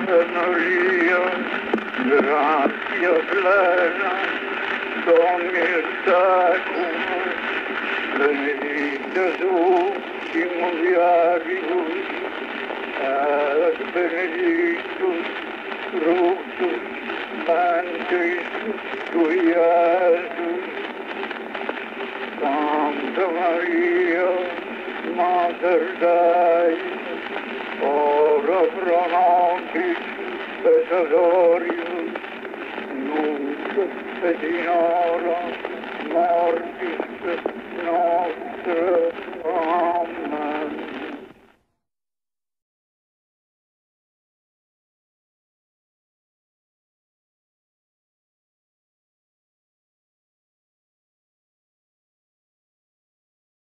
Ave Maria, plena, Dominus tecum, benedicta tu in mulieribus, et benedictus fructus ventris tui. Santa Maria, Mater Dei, ora pronotis pesadorius, nunc et in hora